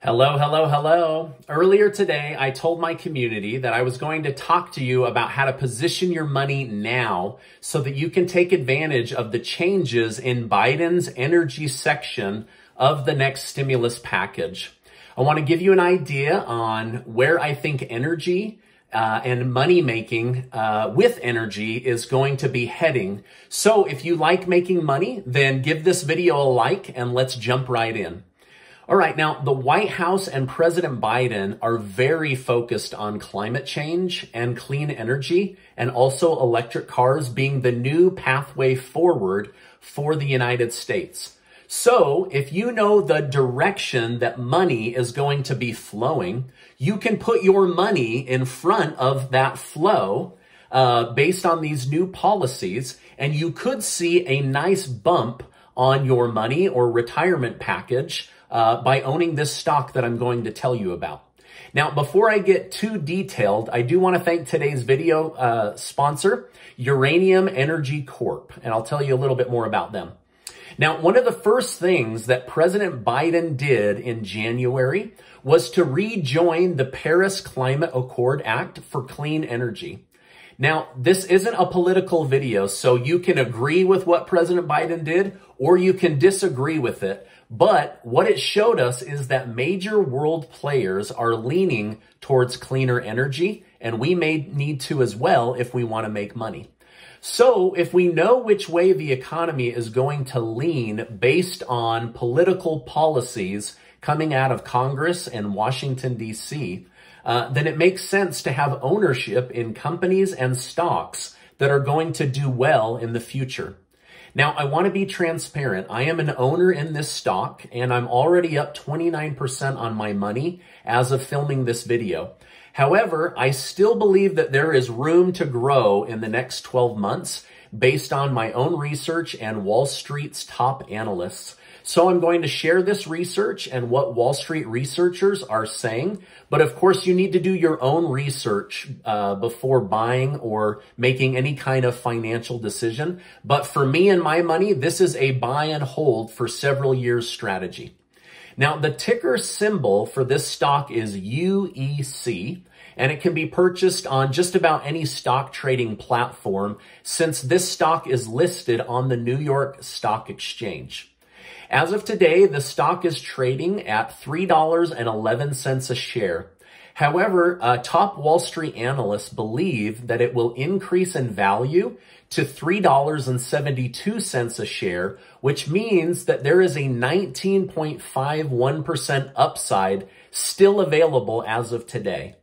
Hello, hello, hello. Earlier today, I told my community that I was going to talk to you about how to position your money now so that you can take advantage of the changes in Biden's energy section of the next stimulus package. I want to give you an idea on where I think energy uh, and money making uh, with energy is going to be heading. So if you like making money, then give this video a like and let's jump right in. All right, now the White House and President Biden are very focused on climate change and clean energy and also electric cars being the new pathway forward for the United States. So if you know the direction that money is going to be flowing, you can put your money in front of that flow uh, based on these new policies, and you could see a nice bump on your money or retirement package uh, by owning this stock that I'm going to tell you about. Now, before I get too detailed, I do want to thank today's video uh, sponsor, Uranium Energy Corp, and I'll tell you a little bit more about them. Now, one of the first things that President Biden did in January was to rejoin the Paris Climate Accord Act for clean energy. Now, this isn't a political video, so you can agree with what President Biden did or you can disagree with it. But what it showed us is that major world players are leaning towards cleaner energy, and we may need to as well if we want to make money. So if we know which way the economy is going to lean based on political policies coming out of Congress and Washington, D.C., uh, then it makes sense to have ownership in companies and stocks that are going to do well in the future. Now, I want to be transparent. I am an owner in this stock and I'm already up 29% on my money as of filming this video. However, I still believe that there is room to grow in the next 12 months based on my own research and Wall Street's top analysts. So I'm going to share this research and what Wall Street researchers are saying. But of course, you need to do your own research uh, before buying or making any kind of financial decision. But for me and my money, this is a buy and hold for several years strategy. Now, the ticker symbol for this stock is UEC, and it can be purchased on just about any stock trading platform since this stock is listed on the New York Stock Exchange. As of today, the stock is trading at $3.11 a share. However, uh, top Wall Street analysts believe that it will increase in value to $3.72 a share, which means that there is a 19.51% upside still available as of today.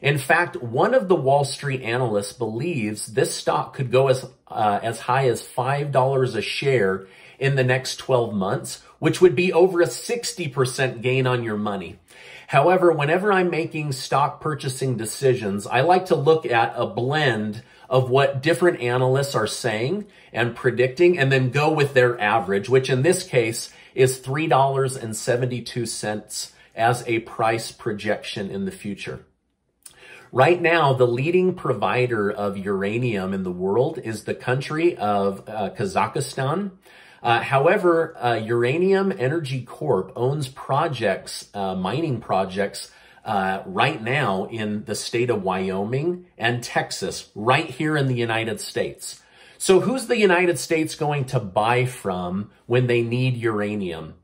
In fact, one of the Wall Street analysts believes this stock could go as, uh, as high as $5 a share in the next 12 months, which would be over a 60% gain on your money. However, whenever I'm making stock purchasing decisions, I like to look at a blend of what different analysts are saying and predicting and then go with their average, which in this case is $3.72 as a price projection in the future. Right now, the leading provider of uranium in the world is the country of uh, Kazakhstan. Uh, however, uh, Uranium Energy Corp owns projects, uh, mining projects, uh, right now in the state of Wyoming and Texas, right here in the United States. So who's the United States going to buy from when they need uranium?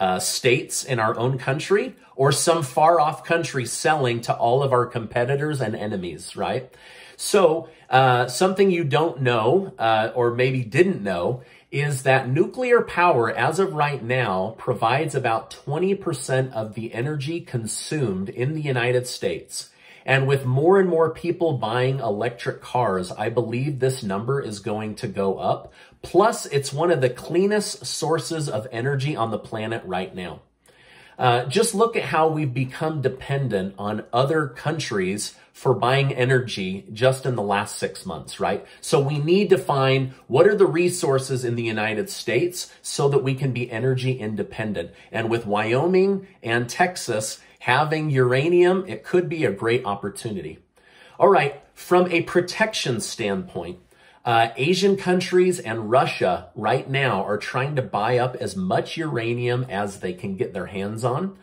Uh, states in our own country or some far off country selling to all of our competitors and enemies, right? So uh, something you don't know uh, or maybe didn't know is that nuclear power, as of right now, provides about 20% of the energy consumed in the United States. And with more and more people buying electric cars, I believe this number is going to go up. Plus, it's one of the cleanest sources of energy on the planet right now. Uh, just look at how we've become dependent on other countries for buying energy just in the last six months, right? So we need to find what are the resources in the United States so that we can be energy independent. And with Wyoming and Texas having uranium, it could be a great opportunity. All right, from a protection standpoint, Uh, Asian countries and Russia right now are trying to buy up as much uranium as they can get their hands on.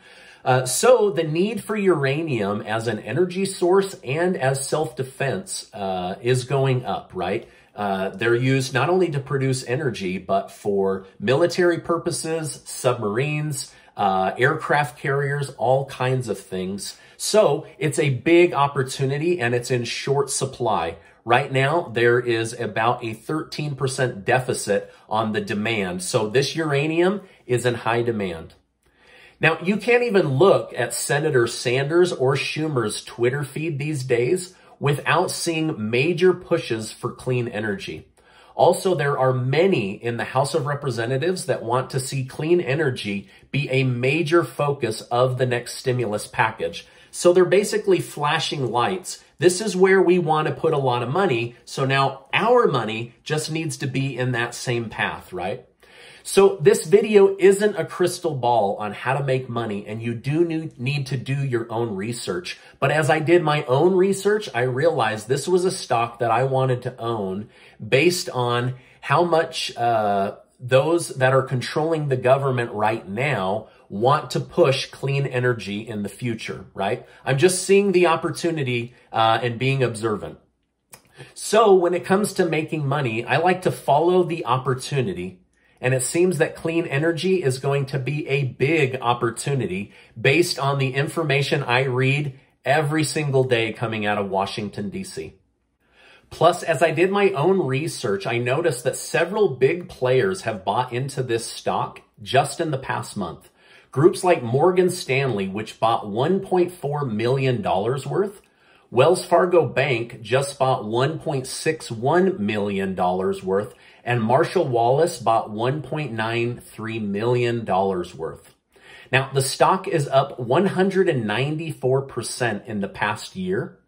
Uh, so the need for uranium as an energy source and as self-defense uh, is going up, right? Uh, they're used not only to produce energy, but for military purposes, submarines, uh, aircraft carriers, all kinds of things. So it's a big opportunity and it's in short supply. Right now, there is about a 13% deficit on the demand. So this uranium is in high demand. Now, you can't even look at Senator Sanders or Schumer's Twitter feed these days without seeing major pushes for clean energy. Also, there are many in the House of Representatives that want to see clean energy be a major focus of the next stimulus package. So they're basically flashing lights. This is where we want to put a lot of money. So now our money just needs to be in that same path, right? So this video isn't a crystal ball on how to make money and you do need to do your own research. But as I did my own research, I realized this was a stock that I wanted to own based on how much uh, those that are controlling the government right now want to push clean energy in the future, right? I'm just seeing the opportunity uh, and being observant. So when it comes to making money, I like to follow the opportunity and it seems that clean energy is going to be a big opportunity based on the information I read every single day coming out of Washington, D.C. Plus, as I did my own research, I noticed that several big players have bought into this stock just in the past month. Groups like Morgan Stanley, which bought $1.4 million worth, Wells Fargo Bank just bought $1.61 million worth, and Marshall Wallace bought $1.93 million worth. Now, the stock is up 194% in the past year.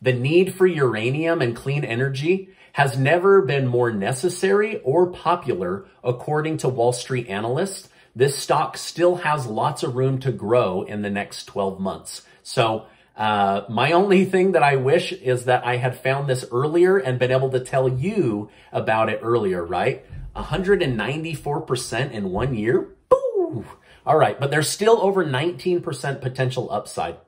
The need for uranium and clean energy has never been more necessary or popular, according to Wall Street analysts. This stock still has lots of room to grow in the next 12 months. So uh, my only thing that I wish is that I had found this earlier and been able to tell you about it earlier, right? 194% in one year? Boo! All right, but there's still over 19% potential upside.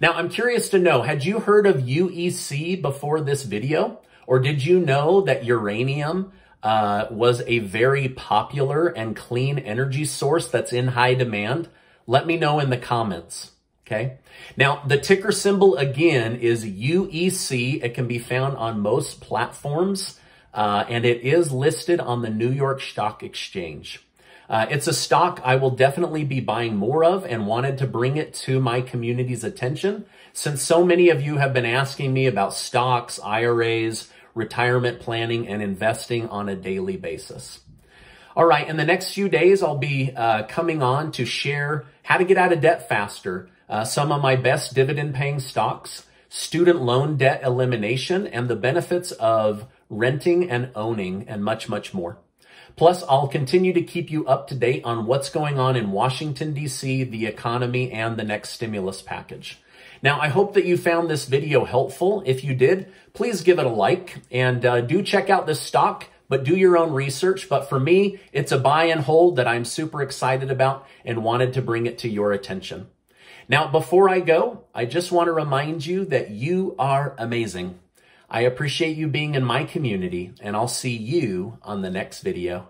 Now, I'm curious to know, had you heard of UEC before this video? Or did you know that uranium uh, was a very popular and clean energy source that's in high demand? Let me know in the comments. Okay. Now, the ticker symbol again is UEC. It can be found on most platforms, uh, and it is listed on the New York Stock Exchange. Uh, it's a stock I will definitely be buying more of and wanted to bring it to my community's attention since so many of you have been asking me about stocks, IRAs, retirement planning, and investing on a daily basis. All right, in the next few days, I'll be uh, coming on to share how to get out of debt faster uh, some of my best dividend paying stocks, student loan debt elimination, and the benefits of renting and owning, and much, much more. Plus, I'll continue to keep you up to date on what's going on in Washington, D.C., the economy, and the next stimulus package. Now, I hope that you found this video helpful. If you did, please give it a like and uh, do check out this stock, but do your own research. But for me, it's a buy and hold that I'm super excited about and wanted to bring it to your attention. Now, before I go, I just want to remind you that you are amazing. I appreciate you being in my community, and I'll see you on the next video.